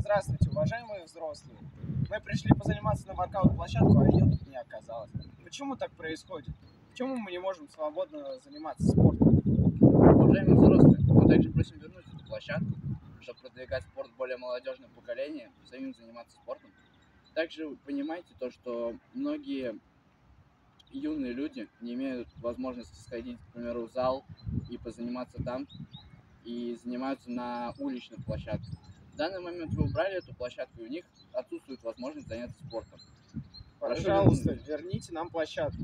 Здравствуйте, уважаемые взрослые. Мы пришли позаниматься на воркаут-площадку, а ее тут не оказалось. Почему так происходит? Почему мы не можем свободно заниматься спортом? Уважаемые взрослые, мы также просим вернуть эту площадку, чтобы продвигать спорт более молодежном поколении, самим заниматься спортом. Также понимаете то, что многие юные люди не имеют возможности сходить, к примеру, в зал и позаниматься там, и занимаются на уличных площадках. В данный момент вы убрали эту площадку, и у них отсутствует возможность заняться спортом. Прошу Пожалуйста, вернуть. верните нам площадку.